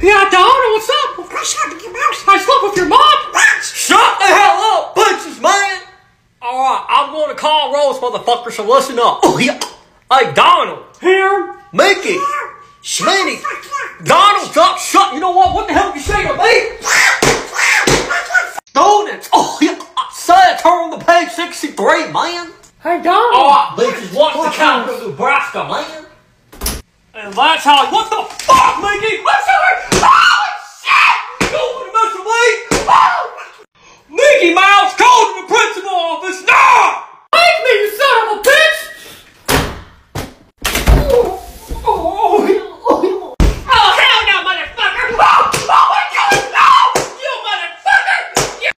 Yeah, Donald, oh, what's up? I slept with your mouse. I slept with your mom. Shut the hell up, bitches, man! Alright, I'm gonna call Rose, motherfucker, so listen up. Oh, yeah. Hey, Donald. Here. Mickey. Smitty. Donald, up. Shut. You know what? What the hell did you say to me? Donuts. Oh, yeah. Say it. Turn on the page 63, man. Hey, Donald. Alright, bitches. Watch the count of Nebraska, man. And that's how. What the fuck, Mickey?